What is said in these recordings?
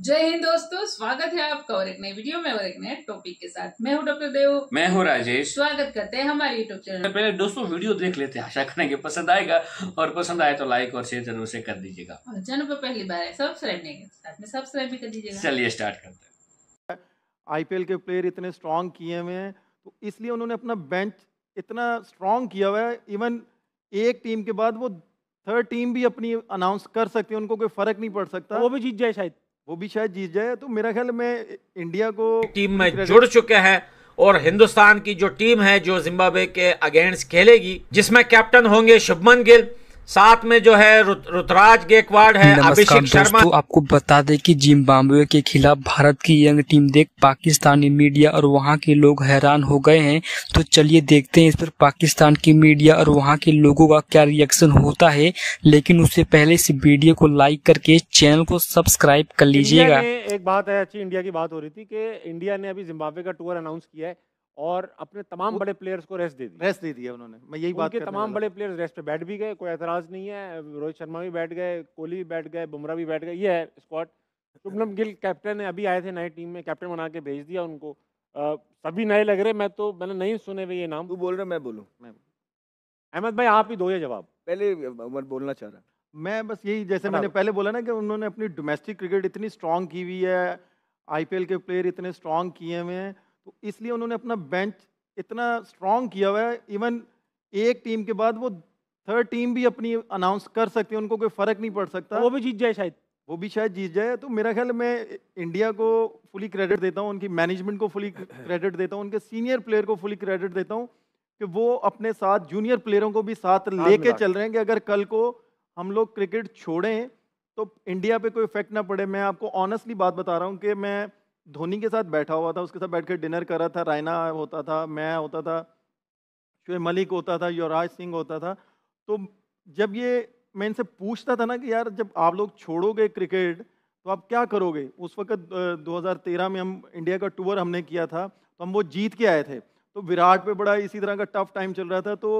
जय हिंद दोस्तों स्वागत है आपका और एक नई वीडियो में और एक नए टॉपिक के साथ। मैं हूँ डॉक्टर देव मैं हूँ राजेश। स्वागत करते हैं हमारे यूट्यूब चैनल पहले दोस्तों वीडियो देख लेते हैं। आशा करेंगे पसंद आएगा। और पसंद आए तो लाइक और शेयर ज़रूर से कर दीजिएगा। चैनल पर पहली बार है सब्सक्राइब नहीं किया साथ में सब्सक्राइब भी कर दीजिएगा। चलिए स्टार्ट करते हैं। आईपीएल के प्लेयर इतने स्ट्रांग किए हुए हैं तो इसलिए उन्होंने अपना बेंच इतना स्ट्रांग किया हुआ है। इवन एक टीम के बाद वो थर्ड टीम भी अपनी अनाउंस कर सकती है उनको कोई फ़र्क नहीं पड़ सकता। वो भी जीत जाए शायद। वो भी शायद जीत जाए। तो मेरा ख्याल में इंडिया को टीम में जुड़ चुके हैं और हिंदुस्तान की जो टीम है जो जिम्बाब्वे के अगेंस्ट खेलेगी जिसमें कैप्टन होंगे शुभमन गिल साथ में जो है रुत, रुतराज गेकवाड है नमस्कार अभिषेक शर्मा। दोस्तों आपको बता दें कि जिम्बाब्वे के खिलाफ भारत की यंग टीम देख पाकिस्तानी मीडिया और वहाँ के लोग हैरान हो गए हैं। तो चलिए देखते हैं इस पर पाकिस्तान की मीडिया और वहाँ के लोगों का क्या रिएक्शन होता है। लेकिन उससे पहले इस वीडियो को लाइक करके चैनल को सब्सक्राइब कर लीजिएगा। एक बात है अच्छी इंडिया की बात हो रही थी कि इंडिया ने अभी जिम्बाब्वे का टूर अनाउंस किया है। और अपने तमाम बड़े प्लेयर्स को रेस्ट दे दी। रेस्ट दे दिया उन्होंने। मैं यही बात उनके तमाम बड़े प्लेयर्स रेस्ट पे बैठ भी गए कोई एतराज़ नहीं है रोहित शर्मा भी बैठ गए कोहली भी बैठ गए बुमराह भी बैठ गए ये है स्क्वाड शुभमन गिल कैप्टन है अभी आए थे नए टीम में कैप्टन बना के भेज दिया उनको। सभी नए लग रहे मैं तो मैंने नहीं सुने हुए ये नाम। तू बोल रहे मैं बोलूँ? अहमद भाई आप ही दो ये जवाब। पहले उमर बोलना चाह रहा। मैं बस यही जैसे मैंने पहले बोला ना कि उन्होंने अपनी डोमेस्टिक क्रिकेट इतनी स्ट्रांग की हुई है आईपीएल के प्लेयर इतने स्ट्रांग किए हुए हैं तो इसलिए उन्होंने अपना बेंच इतना स्ट्रांग किया हुआ है। इवन एक टीम के बाद वो थर्ड टीम भी अपनी अनाउंस कर सकती है उनको कोई फ़र्क नहीं पड़ सकता। वो भी जीत जाए शायद। वो भी शायद जीत जाए। तो मेरा ख्याल मैं इंडिया को फुली क्रेडिट देता हूँ उनकी मैनेजमेंट को फुली क्रेडिट देता हूँ उनके सीनियर प्लेयर को फुली क्रेडिट देता हूँ कि वो अपने साथ जूनियर प्लेयरों को भी साथ लेके चल रहे हैं कि अगर कल को हम लोग क्रिकेट छोड़ें तो इंडिया पे कोई इफ़ेक्ट ना पड़े। मैं आपको ऑनेस्टली बात बता रहा हूँ कि मैं धोनी के साथ बैठा हुआ था उसके साथ बैठ कर डिनर कर रहा था रायना होता था मैं होता था शुएब मलिक होता था युवराज सिंह होता था। तो जब ये मैं इनसे पूछता था ना कि यार जब आप लोग छोड़ोगे क्रिकेट तो आप क्या करोगे? उस वक्त अ, 2013 में हम इंडिया का टूर हमने किया था तो हम वो जीत के आए थे। तो विराट पे बड़ा इसी तरह का टफ टाइम चल रहा था तो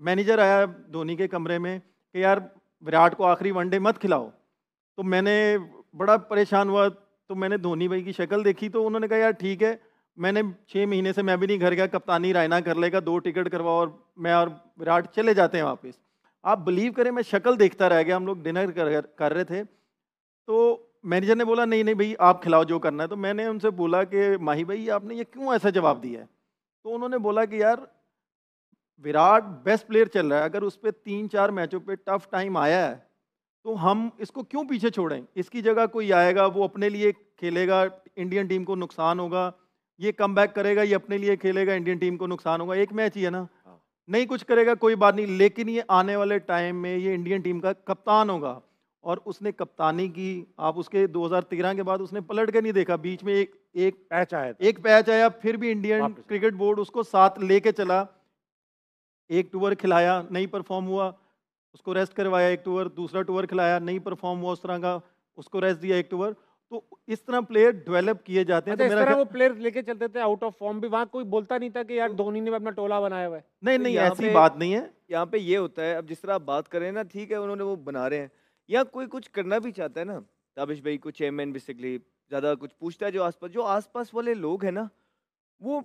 मैनेजर आया धोनी के कमरे में कि यार विराट को आखिरी वनडे मत खिलाओ। तो मैंने बड़ा परेशान हुआ तो मैंने धोनी भाई की शक्ल देखी तो उन्होंने कहा यार ठीक है मैंने छः महीने से मैं भी नहीं घर गया कप्तानी रायना कर लेगा दो टिकट करवाओ और मैं और विराट चले जाते हैं वापस। आप बिलीव करें मैं शक्ल देखता रह गया हम लोग डिनर कर, कर रहे थे। तो मैनेजर ने बोला नहीं नहीं भाई आप खिलाओ जो करना है। तो मैंने उनसे बोला कि माही भाई आपने ये क्यों ऐसा जवाब दिया है? तो उन्होंने बोला कि यार विराट बेस्ट प्लेयर चल रहा है अगर उस पर तीन चार मैचों पर टफ टाइम आया है तो हम इसको क्यों पीछे छोड़ें? इसकी जगह कोई आएगा वो अपने लिए खेलेगा इंडियन टीम को नुकसान होगा ये कम करेगा ये अपने लिए खेलेगा इंडियन टीम को नुकसान होगा। एक मैच ही है ना? नहीं कुछ करेगा कोई बात नहीं लेकिन ये आने वाले टाइम में ये इंडियन टीम का कप्तान होगा। और उसने कप्तानी की आप उसके 2013 के बाद उसने पलट के नहीं देखा बीच में एक एक पैच आया था। एक पैच आया फिर भी इंडियन क्रिकेट बोर्ड उसको साथ लेके चला। एक टूर खिलाया नहीं परफॉर्म हुआ। उसको रेस्ट करवाया एक टूवर दूसरा टूवर खिलाया नहीं परफॉर्म हुआ उस तरह का उसको रेस्ट दिया एक टूर तो इस तरह प्लेयर डेवलप किए जाते हैं अच्छा तो मेरा वो प्लेयर लेके चलते थे आउट ऑफ़ फॉर्म भी वहाँ कोई बोलता नहीं था कि यार धोनी ने अपना टोला बनाया हुआ है। नहीं तो नहीं ऐसी बात नहीं है। यहाँ पे ये होता है अब जिस तरह आप बात कर रहे हैं ना ठीक है उन्होंने वो बना रहे हैं। या कोई कुछ करना भी चाहता है ना ताबिश भाई को चेयरमैन बेसिकली ज़्यादा कुछ पूछता है जो आसपास जो आसपास वाले लोग हैं ना वो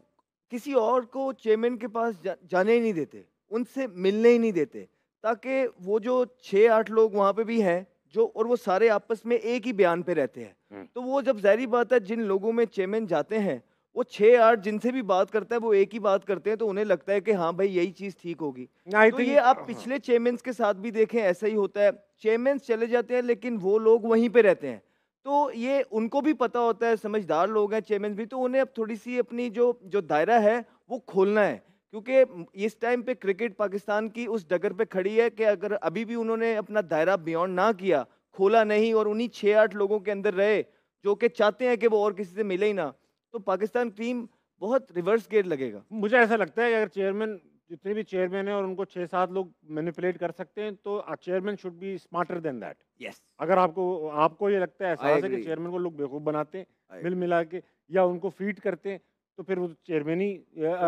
किसी और को चेयरमैन के पास जा, जाने ही नहीं देते उनसे मिलने ही नहीं देते। ताकि वो जो छः आठ लोग वहाँ पे भी हैं जो और वो सारे आपस में एक ही बयान पे रहते हैं। तो वो जब जाहरी बात है जिन लोगों में चेयरमैन जाते हैं वो छः आठ जिनसे भी बात करता है वो एक ही बात करते हैं तो उन्हें लगता है कि हाँ भाई यही चीज़ ठीक होगी। तो ये आप पिछले चेयरमैन्स के साथ भी देखें ऐसा ही होता है। चेयरमैन्स चले जाते हैं लेकिन वो लोग वहीं पर रहते हैं। तो ये उनको भी पता होता है समझदार लोग हैं चेयरमैन भी तो उन्हें अब थोड़ी सी अपनी जो जो दायरा है वो खोलना है। क्योंकि इस टाइम पे क्रिकेट पाकिस्तान की उस डगर पे खड़ी है कि अगर अभी भी उन्होंने अपना दायरा बियॉन्ड ना किया खोला नहीं और उन्हीं छः आठ लोगों के अंदर रहे जो कि चाहते हैं कि वो और किसी से मिले ही ना तो पाकिस्तान टीम बहुत रिवर्स गेट लगेगा। मुझे ऐसा लगता है कि अगर चेयरमैन जितने भी चेयरमैन है और उनको छः सात लोग मैनिपुलेट कर सकते हैं तो chairman should be smarter than that yes अगर आपको आपको ये लगता है एहसास है कि चेयरमैन को लोग बेवकूफ़ बनाते हैं मिल मिला के या उनको फ़ीड करते हैं तो फिर वो चेयरमैन ही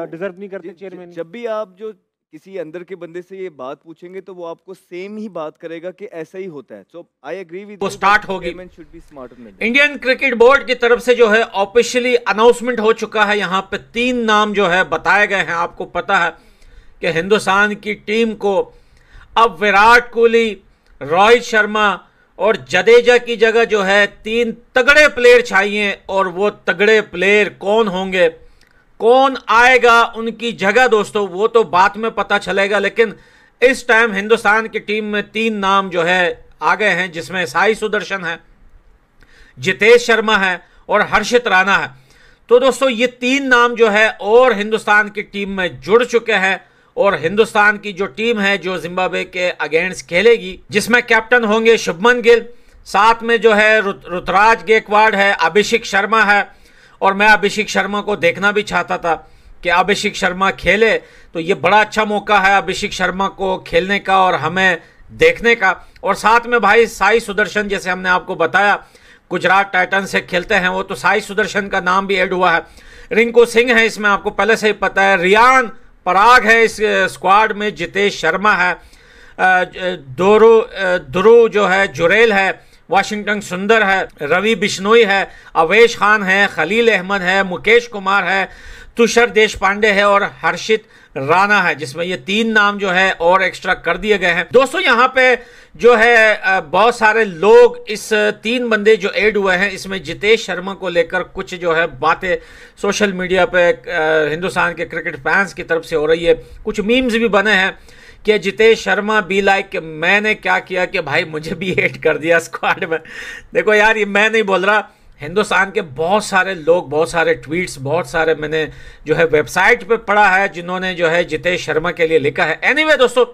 डिजर्व नहीं करते चेयरमैन जब भी आप जो किसी अंदर के बंदे से ये बात पूछेंगे तो वो आपको सेम ही बात करेगा कि ऐसा ही होता है। सो आई एग्री विद वो start होगी। इंडियन क्रिकेट बोर्ड की तरफ़ से जो है ऑफिशियली अनाउंसमेंट हो चुका है। यहाँ पे तीन नाम जो है बताए गए हैं। आपको पता है कि हिंदुस्तान की टीम को अब विराट कोहली रोहित शर्मा और जडेजा की जगह जो है तीन तगड़े प्लेयर चाहिए और वो तगड़े प्लेयर कौन होंगे? कौन आएगा उनकी जगह दोस्तों, वो तो बाद में पता चलेगा, लेकिन इस टाइम हिंदुस्तान की टीम में तीन नाम जो है, आ गए हैं, जिसमें साई सुदर्शन है, जितेश शर्मा है और हर्षित राणा है। तो दोस्तों, ये तीन नाम जो है और हिंदुस्तान की टीम में जुड़ चुके हैं और हिंदुस्तान की जो टीम है, जो जिम्बाब्वे के अगेंस्ट खेलेगी, जिसमें कैप्टन होंगे शुभमन गिल, साथ में जो है रुतराज गेकवाड है, अभिषेक शर्मा है और मैं अभिषेक शर्मा को देखना भी चाहता था कि अभिषेक शर्मा खेले तो ये बड़ा अच्छा मौका है अभिषेक शर्मा को खेलने का और हमें देखने का। और साथ में भाई, साई सुदर्शन जैसे हमने आपको बताया, गुजरात टाइटन से खेलते हैं वो तो साई सुदर्शन का नाम भी ऐड हुआ है। रिंकू सिंह है इसमें, आपको पहले से ही पता है, रियान पराग है इस स्क्वाड में जितेश शर्मा है। दोरू दुरू जो है, जुरेल है वाशिंगटन सुंदर है, रवि बिश्नोई है, अवेश खान है, खलील अहमद है, मुकेश कुमार है, तुषार देश पांडे है और हर्षित राणा है, जिसमें ये तीन नाम जो है और एक्स्ट्रा कर दिए गए हैं। दोस्तों, यहाँ पे जो है बहुत सारे लोग इस तीन बंदे जो ऐड हुए हैं, इसमें जितेश शर्मा को लेकर कुछ जो है बातें सोशल मीडिया पे हिंदुस्तान के क्रिकेट फैंस की तरफ़ से हो रही है। कुछ मीम्स भी बने हैं। कि जितेश शर्मा बी लाइक कि मैंने क्या किया कि भाई मुझे भी एड कर दिया स्क्वाड में? देखो यार ये मैं नहीं बोल रहा। हिंदुस्तान के बहुत सारे लोग बहुत सारे ट्वीट्स बहुत सारे मैंने जो है वेबसाइट पे पढ़ा है जिन्होंने जो है जितेश शर्मा के लिए लिखा है। एनीवे anyway, दोस्तों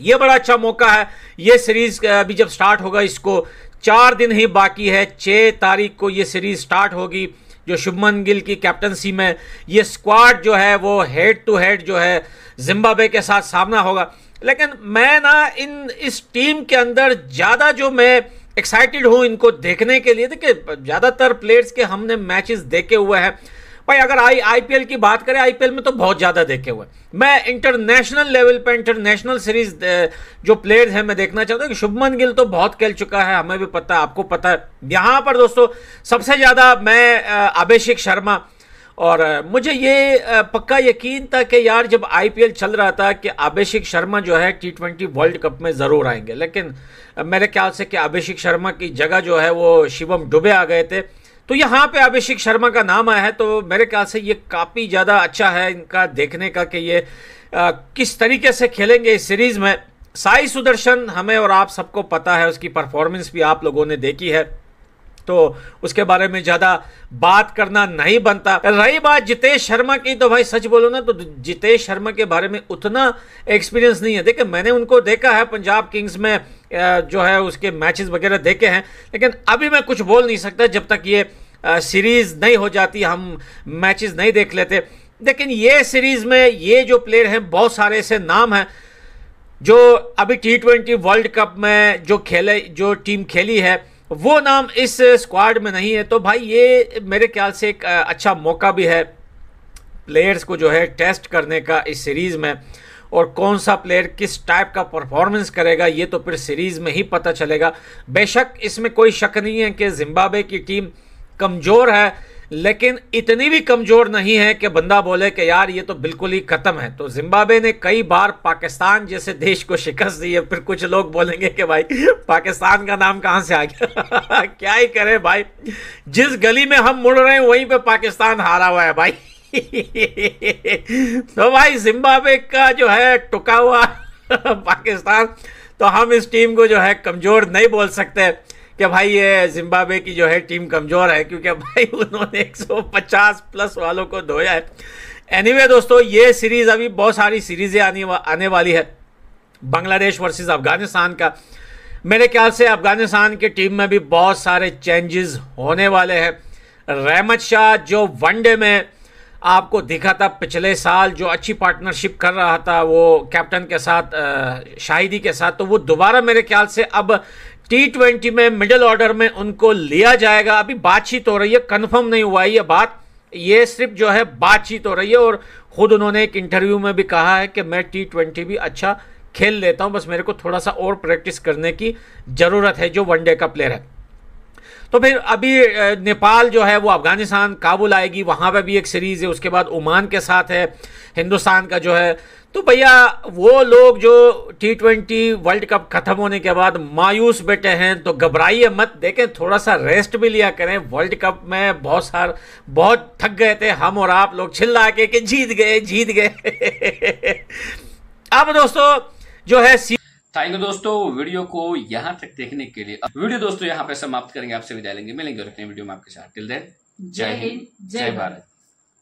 ये बड़ा अच्छा मौका है। ये सीरीज़ अभी जब स्टार्ट होगा इसको चार दिन ही बाकी है। छः तारीख को ये सीरीज़ स्टार्ट होगी जो शुभमन गिल की कैप्टनसी में। ये स्क्वाड जो है वो हेड टू हेड जो है जिम्बाब्वे के साथ सामना होगा। लेकिन मैं ना इन, इस टीम के अंदर ज़्यादा जो मैं एक्साइटेड हूँ इनको देखने के लिए, देखिए, ज़्यादातर प्लेयर्स के हमने मैचेस देखे हुए हैं। भाई, अगर आई आईपीएल की बात करें आईपीएल में तो बहुत ज़्यादा देखे हुए मैं इंटरनेशनल लेवल पर इंटरनेशनल सीरीज़ जो प्लेयर्स हैं, मैं देखना चाहता हूँ कि शुभमन गिल तो बहुत खेल चुका है, हमें भी पता है, आपको पता है। यहाँ पर दोस्तों, सबसे ज़्यादा मैं अभिषेक शर्मा और मुझे ये पक्का यकीन था कि यार जब आईपीएल चल रहा था कि अभिषेक शर्मा जो है टी ट्वेंटी वर्ल्ड कप में ज़रूर आएँगे। लेकिन मेरे ख्याल से कि अभिषेक शर्मा की जगह जो है वो शिवम डुबे आ गए थे। तो यहाँ पे अभिषेक शर्मा का नाम आया है तो मेरे ख्याल से ये काफ़ी ज़्यादा अच्छा है इनका देखने का कि ये आ, किस तरीके से खेलेंगे इस सीरीज़ में। साई सुदर्शन हमें और आप सबको पता है उसकी परफॉर्मेंस भी आप लोगों ने देखी है। तो उसके बारे में ज़्यादा बात करना नहीं बनता। रही बात जितेश शर्मा की तो भाई सच बोलो ना तो जितेश शर्मा के बारे में उतना एक्सपीरियंस नहीं है। देखिए, मैंने उनको देखा है, पंजाब किंग्स में जो है उसके मैचेस वगैरह देखे हैं, लेकिन अभी मैं कुछ बोल नहीं सकता जब तक ये सीरीज़ नहीं हो जाती, हम मैचेस नहीं देख लेते। लेकिन ये सीरीज़ में ये जो प्लेयर हैं, बहुत सारे ऐसे नाम हैं, जो अभी टी ट्वेंटी वर्ल्ड कप में जो खेले, जो टीम खेली है वो नाम इस स्क्वाड में नहीं है। तो भाई ये मेरे ख्याल से एक अच्छा मौका भी है प्लेयर्स को जो है टेस्ट करने का इस सीरीज़ में। और कौन सा प्लेयर किस टाइप का परफॉर्मेंस करेगा, ये तो फिर सीरीज़ में ही पता चलेगा। बेशक इसमें कोई शक नहीं है कि जिम्बाब्वे की टीम कमज़ोर है। लेकिन इतनी भी कमज़ोर नहीं है कि बंदा बोले कि यार, ये तो बिल्कुल ही ख़त्म है। तो जिम्बाब्वे ने कई बार पाकिस्तान जैसे देश को शिकस्त दी है, फिर कुछ लोग बोलेंगे कि भाई, पाकिस्तान का नाम कहाँ से आ गया? क्या ही करे भाई? जिस गली में हम मुड़ रहे हैं, वहीं पे पाकिस्तान हारा हुआ है भाई। तो भाई, जिम्बाब्वे का जो है, टुका हुआ पाकिस्तान तो हम इस टीम को जो है, कमज़ोर नहीं बोल सकते। कि भाई ये जिम्बाब्वे की जो है टीम कमज़ोर है क्योंकि भाई उन्होंने 150 प्लस वालों को धोया है। एनीवे anyway, दोस्तों ये सीरीज़ अभी बहुत सारी सीरीज़ें आने वा, आने वाली है। बांग्लादेश वर्सेस अफ़गानिस्तान का। मेरे ख्याल से अफ़गानिस्तान की टीम में भी बहुत सारे चेंजेस होने वाले हैं। रहमत शाह जो वनडे में आपको दिखा था पिछले साल जो अच्छी पार्टनरशिप कर रहा था वो कैप्टन के साथ शाहिदी के साथ तो वो दोबारा मेरे ख्याल से अब टी ट्वेंटी में मिडिल ऑर्डर में उनको लिया जाएगा। अभी बातचीत हो रही है कन्फर्म नहीं हुआ है ये बात। ये सिर्फ़ जो है बातचीत हो रही है और खुद उन्होंने एक इंटरव्यू में भी कहा है कि मैं टी ट्वेंटी भी अच्छा खेल लेता हूँ, बस मेरे को थोड़ा सा और प्रैक्टिस करने की ज़रूरत है, जो वनडे का प्लेयर है। तो फिर अभी नेपाल जो है वो अफ़गानिस्तान, काबुल आएगी, वहाँ पर भी एक सीरीज़ है, उसके बाद ओमान के साथ है, हिंदुस्तान का जो है। तो भैया, वो लोग जो टी ट्वेंटी वर्ल्ड कप खत्म होने के बाद मायूस बैठे हैं तो घबराइए मत, देखें थोड़ा सा रेस्ट भी लिया करें। वर्ल्ड कप में बहुत सार, बहुत थक गए थे, हम और आप लोग चिल्ला के कि जीत गए जीत गए। अब दोस्तों, जो है थैंक यू दोस्तों वीडियो को यहाँ तक देखने के लिए वीडियो दोस्तों यहाँ पे समाप्त करेंगे। आपसे विदाई लेंगे। मिलेंगे और अपने वीडियो में आपके साथ। टिल देन जय हिंद जय भारत।